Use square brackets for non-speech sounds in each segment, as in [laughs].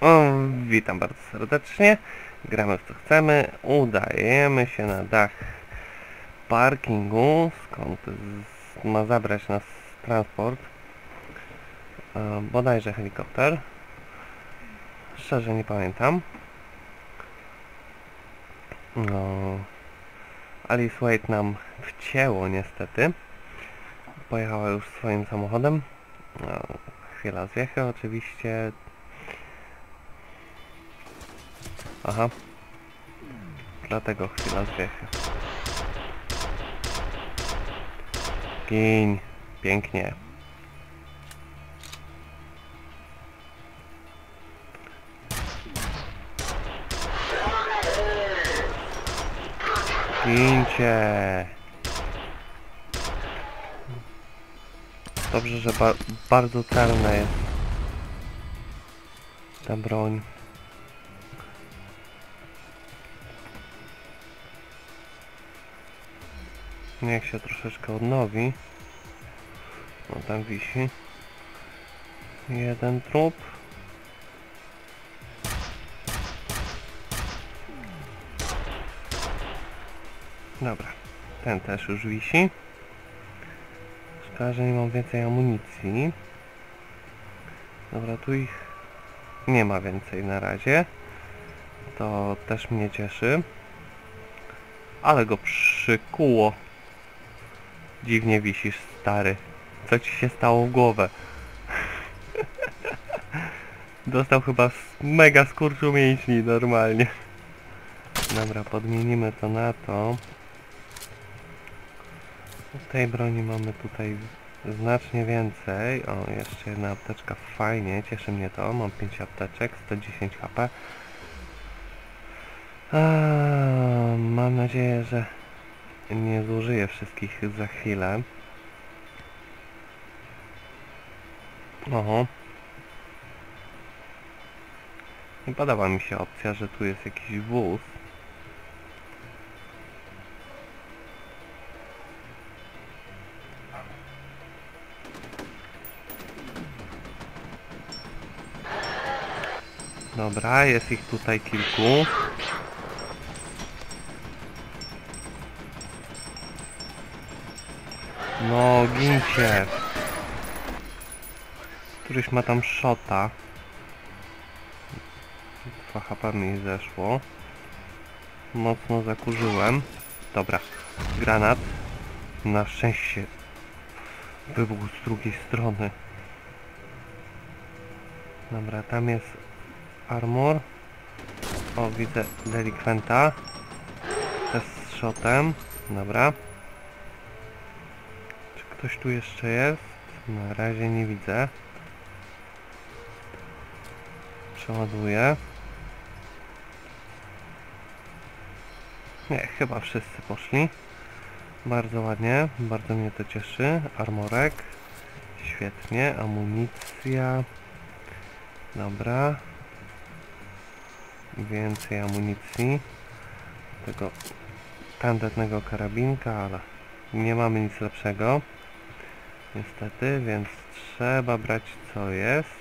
O, witam bardzo serdecznie. Gramy w co chcemy. Udajemy się na dach parkingu, skąd ma zabrać nas transport. E, bodajże helikopter. Szczerze nie pamiętam. No, Alice Wade nam wcięło niestety. Pojechała już swoim samochodem. No, chwila zjechy oczywiście. Aha. Dlatego chwila zwiechy. Gin. Pięknie. Gincie. Dobrze, że ba bardzo celna jest ta broń. Niech się troszeczkę odnowi. No tam wisi. Jeden trup. Dobra. Ten też już wisi. Szkoda, że nie mam więcej amunicji. Dobra, tu ich nie ma więcej na razie. To też mnie cieszy. Ale go przykuło. Dziwnie wisisz, stary. Co ci się stało w głowę? Dostał chyba mega skurczu mięśni normalnie. Dobra, podmienimy to na to. Tej broni mamy tutaj znacznie więcej. O, jeszcze jedna apteczka, fajnie, cieszy mnie to. Mam 5 apteczek, 110 HP. A, mam nadzieję, że nie zużyję wszystkich za chwilę. Oho. Nie podoba mi się opcja, że tu jest jakiś wóz. Dobra, jest ich tutaj kilku. No, gincie. Któryś ma tam szota. 2 HP mi zeszło. Mocno zakurzyłem. Dobra, granat. Na szczęście wybuchł z drugiej strony. Dobra, tam jest armor. O, widzę delikwenta. Też z shotem. Dobra. Ktoś tu jeszcze jest? Na razie nie widzę. Przeładuję. Nie, chyba wszyscy poszli. Bardzo ładnie, bardzo mnie to cieszy. Armorek. Świetnie, amunicja. Dobra. Więcej amunicji. Tego tandetnego karabinka, ale nie mamy nic lepszego. Niestety, więc trzeba brać co jest.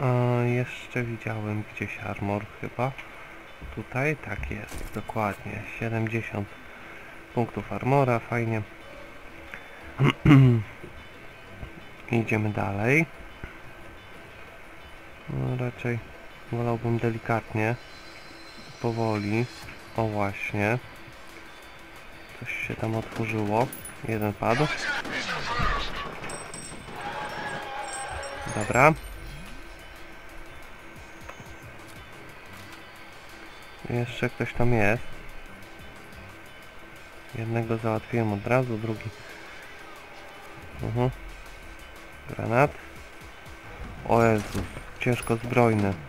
A, jeszcze widziałem gdzieś armor chyba. Tutaj, tak jest, dokładnie. 70 punktów armora, fajnie. [clears throat] Idziemy dalej. No, raczej wolałbym delikatnie, powoli. O właśnie. Coś się tam otworzyło. Jeden padł. Dobra. Jeszcze ktoś tam jest. Jednego załatwiłem od razu, drugi. Mhm. Granat. O Jezus, ciężko zbrojny.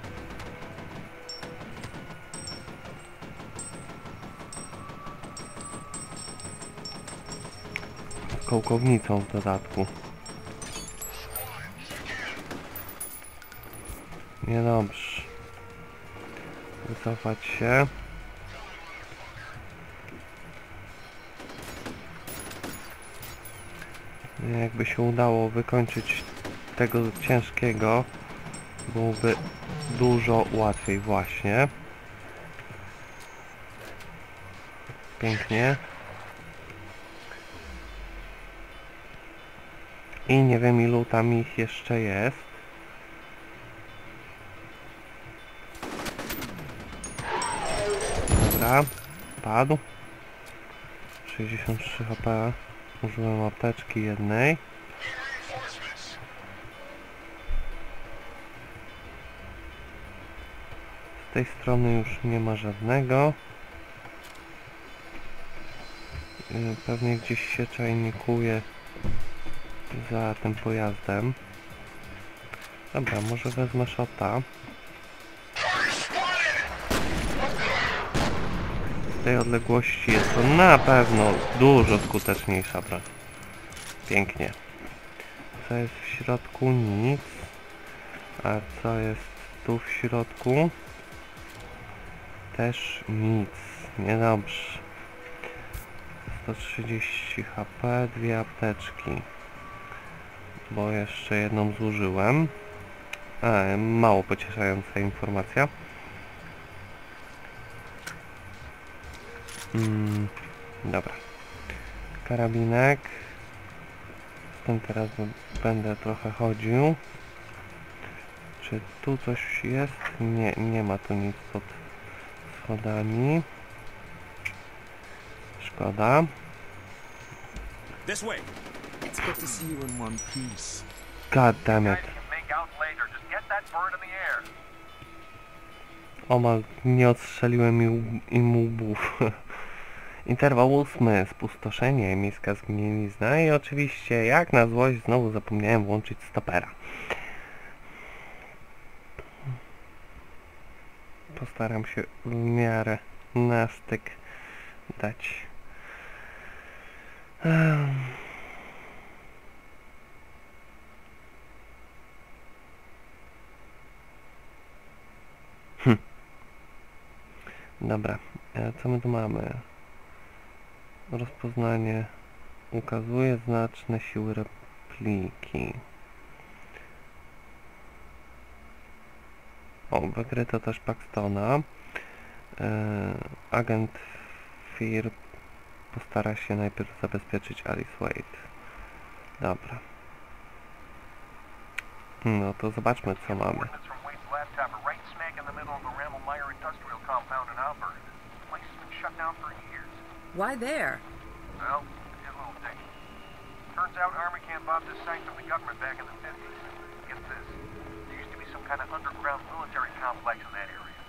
Kołkownicą w dodatku. Niedobrze. Wycofać się. Jakby się udało wykończyć tego ciężkiego byłoby dużo łatwiej właśnie. Pięknie. I nie wiem ilu tam ich jeszcze jest. Dobra, padł. 63 HP. Użyłem apteczki jednej. Z tej strony już nie ma żadnego. Y, Pewnie gdzieś się czajnikuje za tym pojazdem. Dobra, może wezmę shota. Z tej odległości jest to na pewno dużo skuteczniejsza broń. Pięknie. Co jest w środku? Nic. A co jest tu w środku? Też nic. Niedobrze. 130 HP, dwie apteczki. Bo jeszcze jedną zużyłem. A, mało pocieszająca informacja. Mm, dobra. Karabinek. Z tym teraz będę trochę chodził. Czy tu coś jest? Nie, nie ma tu nic pod schodami. Szkoda. This way. It's good to see you in one piece. God damn it. Omal nie odstrzeliłem im, łbów. [laughs] Interwał ósmy, spustoszenie, miejska zgnilizna i oczywiście jak na złość znowu zapomniałem włączyć stopera. Postaram się w miarę na styk dać. Em. Dobra, e, co my tu mamy? Rozpoznanie ukazuje znaczne siły repliki. O, wykryto też Paxtona. E, agent FIR postara się najpierw zabezpieczyć Alice Wade. Dobra. No to zobaczmy co mamy. Why there? Well, here's a little thing. Turns out Armacam bought this site from the government back in the 50s. Get this. There used to be some kind of underground military complex in that area.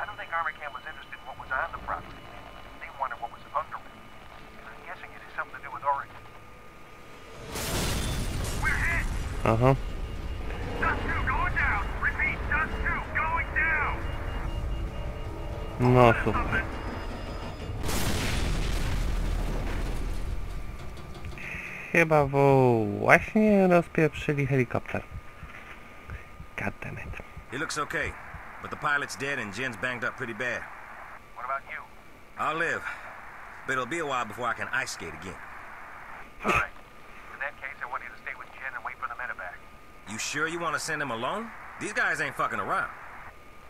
I don't think Armacam was interested in what was on the property. They wanted what was under it. And I'm guessing it has something to do with Oregon. We're hit! Aha. Dust Chyba właśnie rozpieprzyli helikopter. God damn it. He looks okay, but the pilot's dead and Jen's banged up pretty bad. What about you? I'll live, but it'll be a while before I can ice skate again. All right. In that case, I want you to stay with Jen and wait for the medevac. You sure you want to send him alone? These guys ain't fucking around.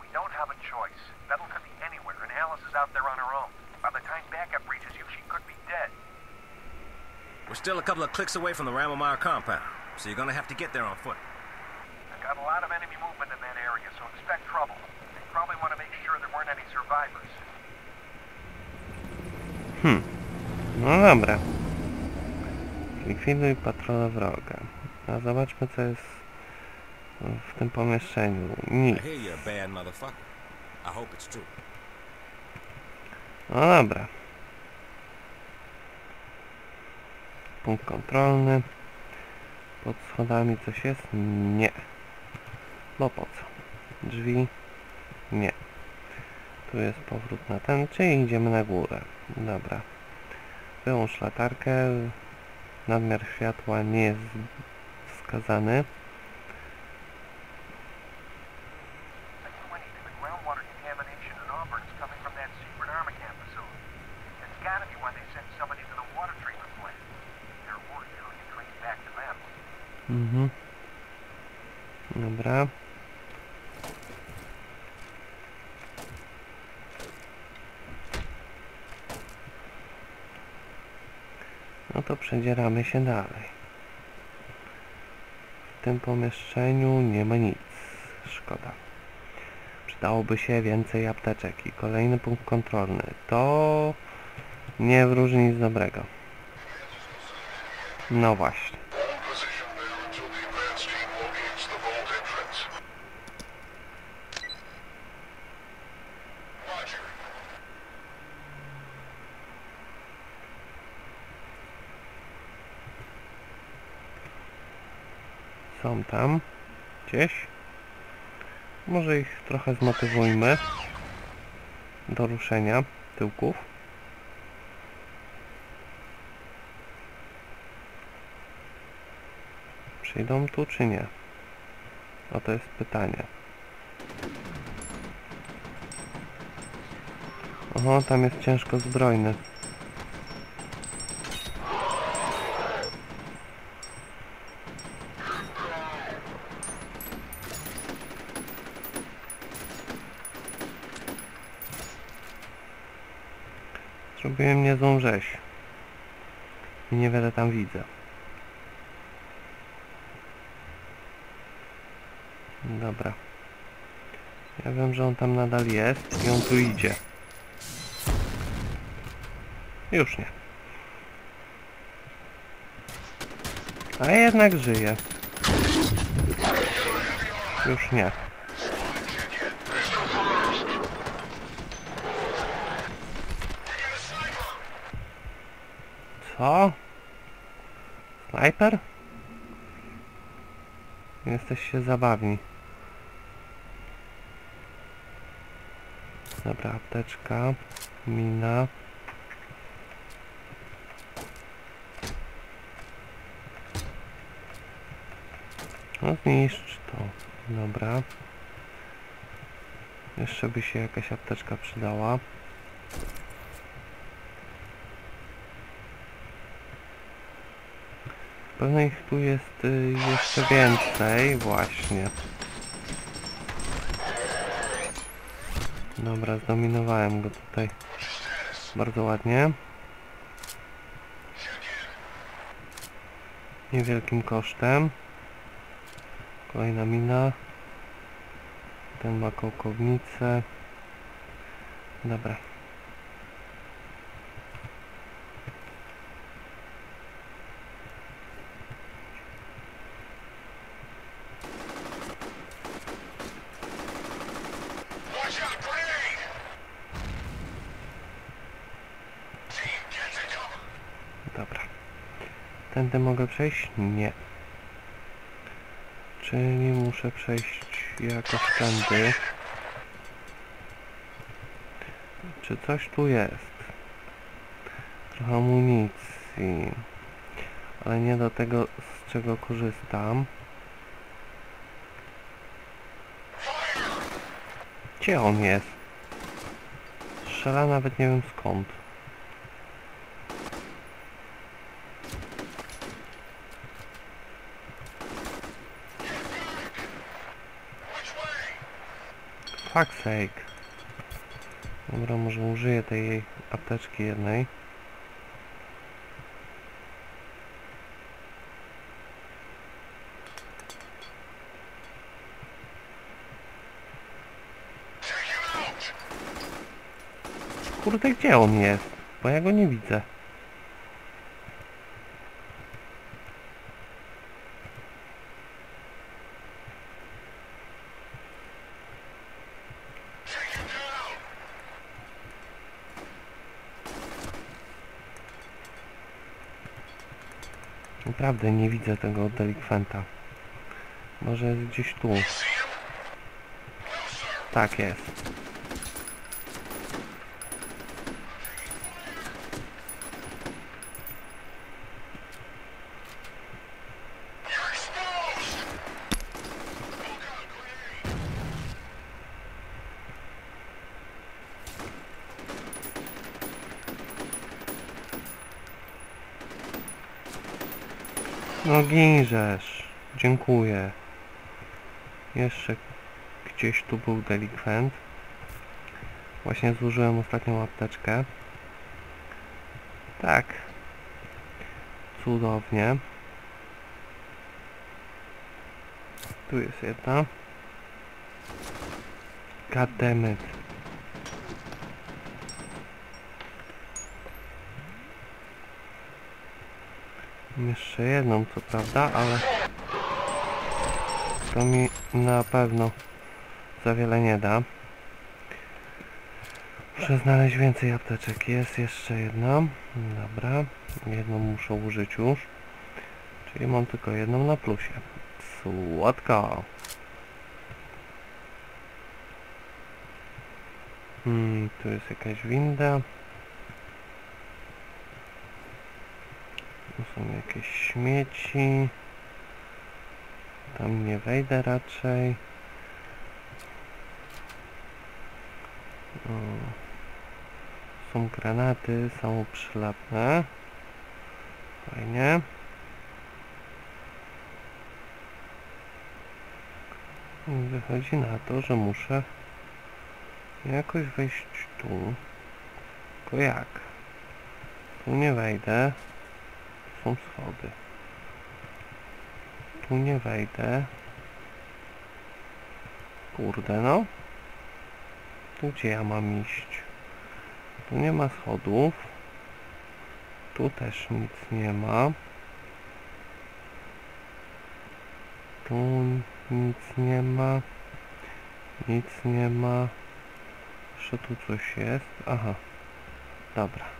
We don't have a choice. Vettel could be anywhere, and Alice is out there on her own. By the time backup reaches you, she could be dead. We're still a couple of clicks away from the Ramelmeyer compound, so you're gonna have to get there on foot. I've got a lot of enemy movement in that area, so expect trouble. They probably want to make sure there weren't any survivors. Hmm. No dobra. Likwiduj patrona wroga. A zobaczmy co jest w tym pomieszczeniu. Nic. I hear Punkt kontrolny. Pod schodami coś jest? Nie. Bo po co? Drzwi? Nie. Tu jest powrót na ten, czyli idziemy na górę. Dobra. Wyłącz latarkę. Nadmiar światła nie jest wskazany. No to przedzieramy się dalej. W tym pomieszczeniu nie ma nic. Szkoda. Przydałoby się więcej apteczek i kolejny punkt kontrolny. To nie wróży nic dobrego. No właśnie. Tam. Gdzieś. Może ich trochę zmotywujmy do ruszenia tyłków. Przyjdą tu czy nie? O to jest pytanie. Oho, tam jest ciężko zbrojny. Zrobiłem niezłą rzeź. I niewiele tam widzę. Dobra. Ja wiem, że on tam nadal jest i on tu idzie. Już nie. A jednak żyje. Już nie. Co? Sniper? Jesteście zabawni. Dobra, apteczka, mina. No zniszcz to. Dobra. Jeszcze by się jakaś apteczka przydała. Pewno ich tu jest y, jeszcze więcej, właśnie. Dobra, zdominowałem go tutaj bardzo ładnie. Niewielkim kosztem. Kolejna mina. Ten ma kołkownicę. Dobra. Tędy mogę przejść? Nie. Czyli muszę przejść jakoś tędy. Czy coś tu jest? Trochę amunicji. Ale nie do tego, z czego korzystam. Gdzie on jest? Strzela nawet nie wiem skąd. Fuck sake. Dobra, może użyję tej jej apteczki jednej. Kurde, gdzie on jest? Bo ja go nie widzę. Naprawdę nie widzę tego delikwenta. Może gdzieś tu. Tak jest. No ginżesz. Dziękuję. Jeszcze gdzieś tu był delikwent. Właśnie zużyłem ostatnią apteczkę. Tak. Cudownie. Tu jest jedna. Goddammit. Jeszcze jedną co prawda, ale to mi na pewno za wiele nie da. Muszę znaleźć więcej apteczek. Jest jeszcze jedna. Dobra. Jedną muszę użyć już. Czyli mam tylko jedną na plusie. Słodko. Hmm, tu jest jakaś winda. Tu są jakieś śmieci. Tam nie wejdę raczej. O. Są granaty, są przylepne. Fajnie. Wychodzi na to, że muszę jakoś wejść tu. Tylko jak? Tu nie wejdę. Są schody. Tu nie wejdę. Kurde no. Tu gdzie ja mam iść? Tu nie ma schodów. Tu też nic nie ma. Tu nic nie ma. Nic nie ma. Jeszcze tu coś jest. Aha. Dobra.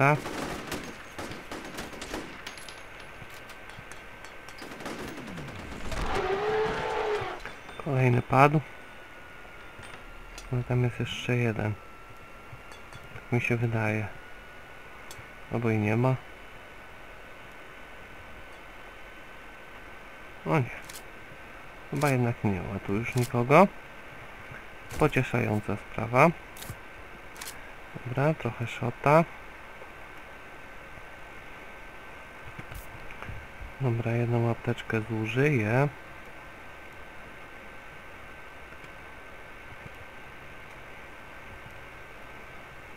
Dobra. Kolejny padł. Ale tam jest jeszcze jeden. Tak mi się wydaje. Albo i nie ma. O nie. Chyba jednak nie ma tu już nikogo. Pocieszająca sprawa. Dobra, trochę szota. Dobra, jedną apteczkę zużyję.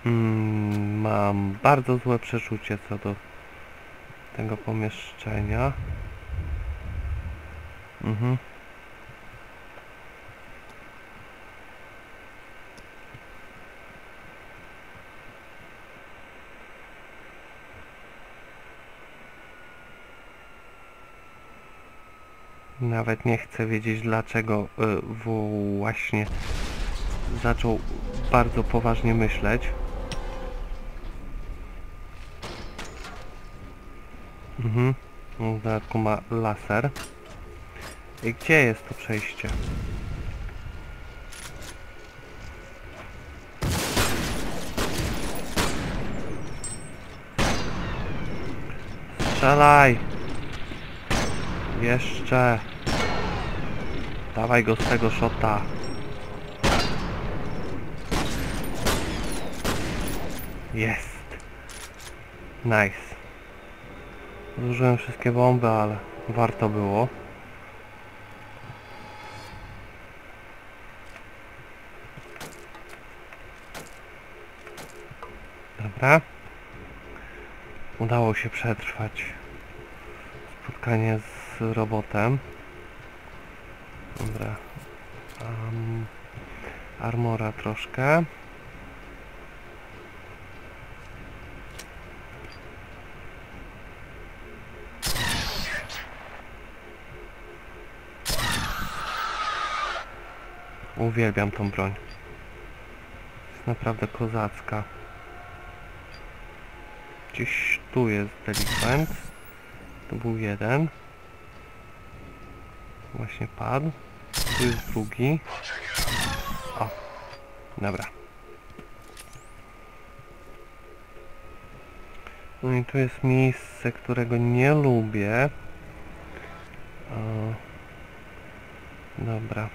Mm, mam bardzo złe przeczucie co do tego pomieszczenia. Mhm. Nawet nie chcę wiedzieć dlaczego y, właśnie zaczął bardzo poważnie myśleć. Mhm. W dodatku ma laser. I gdzie jest to przejście? Strzelaj! Jeszcze! Dawaj go z tego szota! Jest! Nice. Zużyłem wszystkie bomby, ale warto było. Dobra. Udało się przetrwać spotkanie z robotem. Dobra. Um, armora troszkę. Uwielbiam tą broń. Jest naprawdę kozacka. Gdzieś tu jest delikwent. To był jeden. Właśnie padł. Tu jest drugi. O, dobra. No i tu jest miejsce, którego nie lubię. O. Dobra.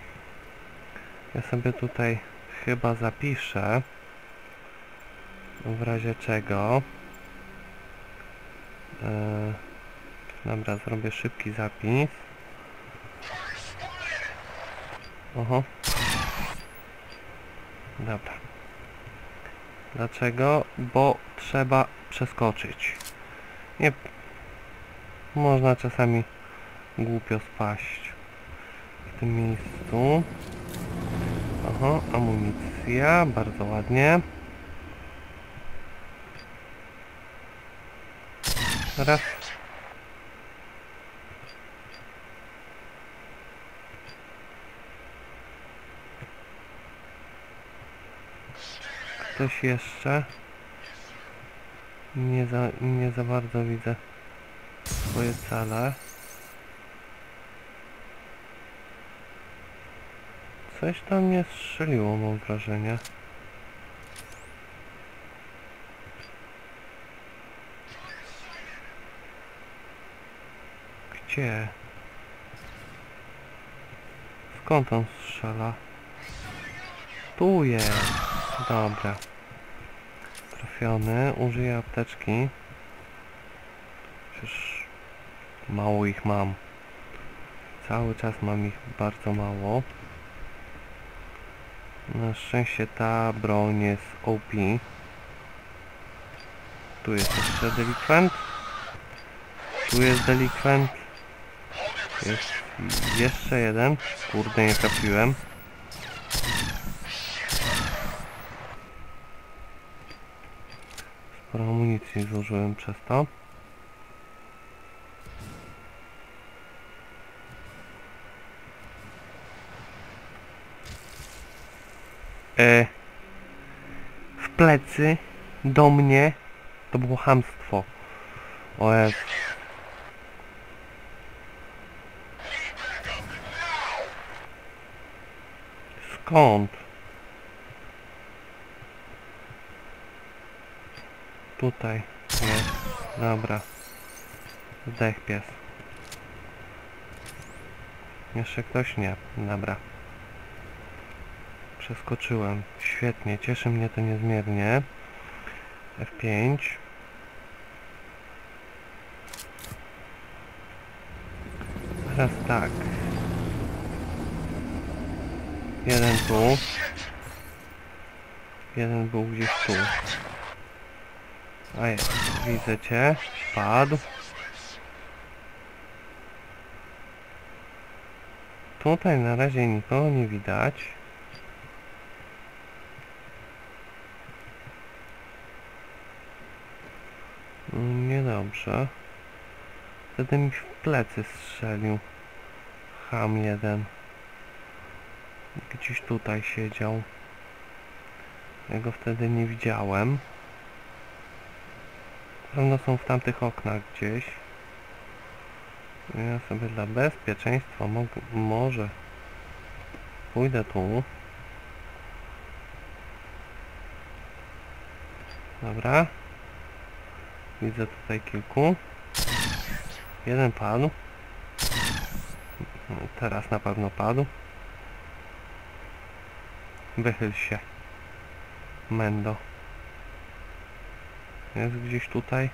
Ja sobie tutaj chyba zapiszę. W razie czego. E, dobra, zrobię szybki zapis. Oho. Dobra. Dlaczego? Bo trzeba przeskoczyć. Nie. Można czasami głupio spaść w tym miejscu. Oho, amunicja, bardzo ładnie. Raz. Ktoś jeszcze? Nie za, nie za bardzo widzę swoje cele. Coś tam mnie strzeliło, mam wrażenie. Gdzie? Skąd on strzela? Tu jest. Dobra. Trafiony. Użyję apteczki. Przecież mało ich mam. Cały czas mam ich bardzo mało. Na szczęście ta broń jest OP. Tu jest jeszcze delikwent. Tu jest delikwent. Jest jeszcze jeden. Kurde, nie trafiłem. Sporo amunicji zużyłem przez to. E, w plecy do mnie to było hamstwo. O Jezu. Skąd? Tutaj jest. Dobra. Zdech pies. Jeszcze ktoś? Nie. Dobra. Przeskoczyłem. Świetnie. Cieszy mnie to niezmiernie. F5. Teraz tak. Jeden tu. Jeden był gdzieś tu. Jest, widzę cię. Padł. Tutaj na razie nikogo nie widać. Niedobrze. Wtedy mi w plecy strzelił. Ham jeden. Gdzieś tutaj siedział. Ja go wtedy nie widziałem. Pewno są w tamtych oknach gdzieś. Ja sobie dla bezpieczeństwa może pójdę tu. Dobra. Widzę tutaj kilku. Jeden padł. Teraz na pewno padł. Wychyl się. Mendo. Jest gdzieś tutaj.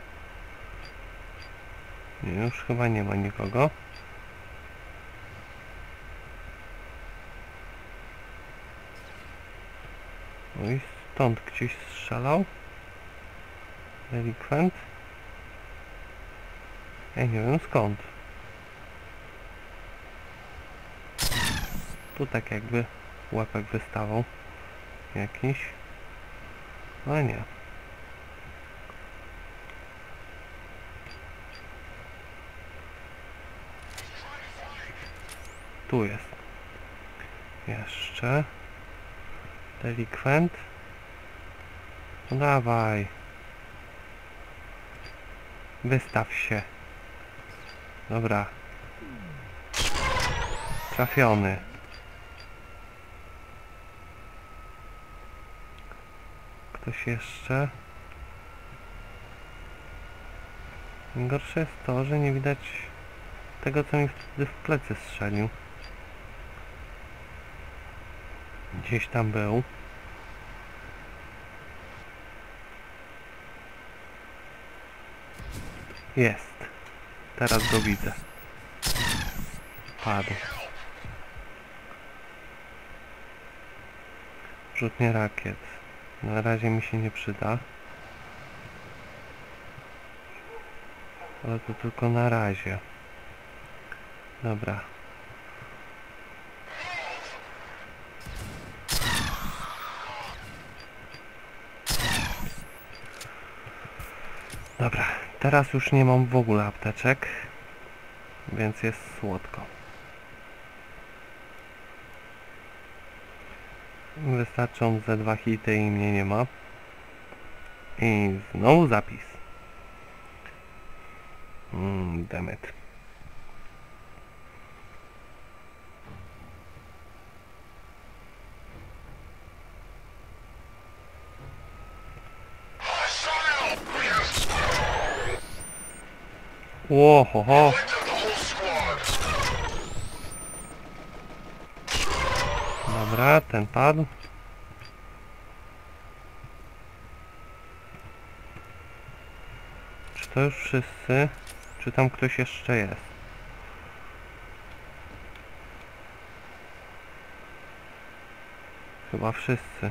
Już chyba nie ma nikogo. No i stąd gdzieś strzelał. Delikwent. Ja nie wiem skąd. Tu tak jakby łapek wystawał. Jakiś. No nie. Tu jest. Jeszcze. Delikwent. No dawaj. Wystaw się. Dobra. Trafiony. Ktoś jeszcze? Gorsze jest to, że nie widać tego co mi wtedy w plecy strzelił. Gdzieś tam był. Jest. Teraz go widzę. Padł. Rzutnie rakiet. Na razie mi się nie przyda. Ale to tylko na razie. Dobra. Dobra, teraz już nie mam w ogóle apteczek, więc jest słodko. Wystarczą ze dwa hity i mnie nie ma. I znowu zapis. Mmm, demet. Łohoho. Dobra, ten padł. Czy to już wszyscy? Czy tam ktoś jeszcze jest? Chyba wszyscy.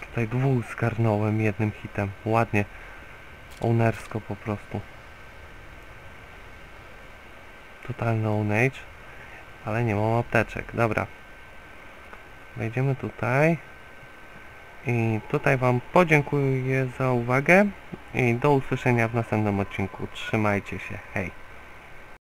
Tutaj dwóch zgarnąłem jednym hitem. Ładnie. Ownersko po prostu. Totalny ownage. Ale nie mam apteczek. Dobra. Wejdziemy tutaj. I tutaj Wam podziękuję za uwagę. I do usłyszenia w następnym odcinku. Trzymajcie się. Hej.